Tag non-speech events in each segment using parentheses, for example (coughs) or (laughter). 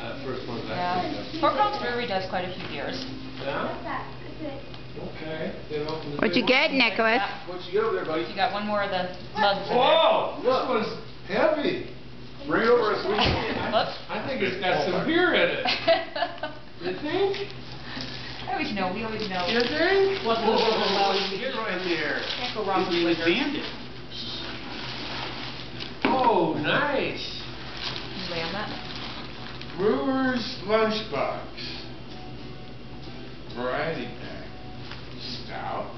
That first one's Yeah. actually. Fort Collins Brewery does quite a few beers. Yeah? Okay. The What'd you big get, Nicholas? one. What'd you get over there, buddy? You got one more of the mugs. Whoa, this one's heavy. Bring it over a sweet. Whoops. I think it's got some beer in it. (laughs) You think? I always know, we always know. You think? What goes over the well, you Get right there. can't go wrong with You liquor. bandit. Oh, nice. You lay on that? Brewer's Lunchbox. Variety pack. Stout.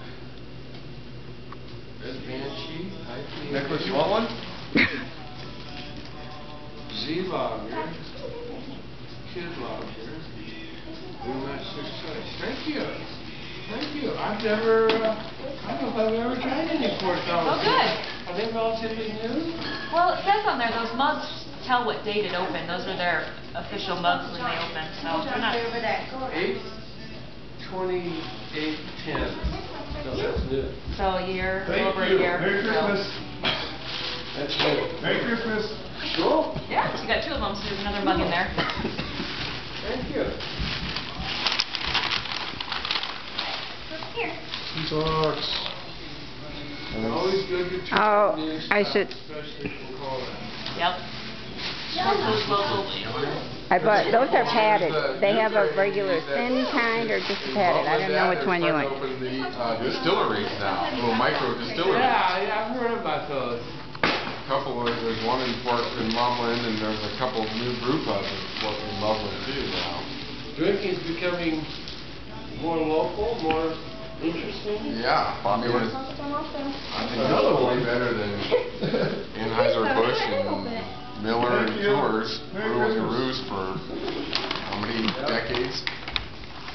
Red Banshee. IPA. Nicholas, you want one? (coughs) Z-Lager. Kid Lager. Blue Master Choice. Thank you. Thank you. I've never, uh, I don't know if I've ever tried any Port Oh, good. Are they relatively new? Well, it says on there, those mugs tell what date it opened. Those are their official mugs when they open, so they're not. Eight, twenty-eight, ten. No, that's new. So a year, Thank little over a you. year. Merry so- Christmas. That's new. Merry Christmas. Cool. Yeah, so you got two of them, so there's another mug in there. Thank you. Sucks. Always good to Oh, I should- Especially from Colorado. Yep. Support those locals. I bought, those are padded. They have a regular thin kind or just padded. I don't know which one you like. Open the uh, distilleries now, little micro distilleries. Yeah, yeah, I've heard about those. A Couple, of- there's one in Fort, in Loveland, and there's a couple new brew pubs in Fort, in Loveland too now. Drinking's becoming more local, more interesting. Yeah, I mean, it's, I think Another it's way one. better than (laughs) Anheuser-Busch and Miller and Thank you. Merry Brewing Christmas. For how many decades?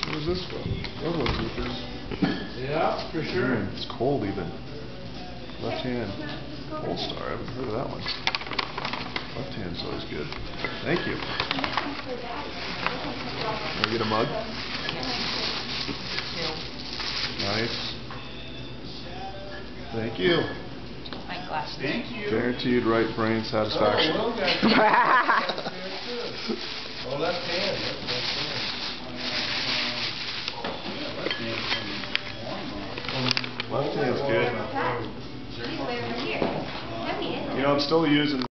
Where's this from? Oh, Coopers. Yeah, for sure. Mm, it's cold even. Left hand. Gold Star. I haven't heard of that one. Left hand's always good. Thank you. Can I get a mug? Nice. Thank you. Pint glasses. Thank you. Guaranteed right brain satisfaction. Will got there too. Oh, left hand, that's left hand. Left hand's good. You know, I'm still using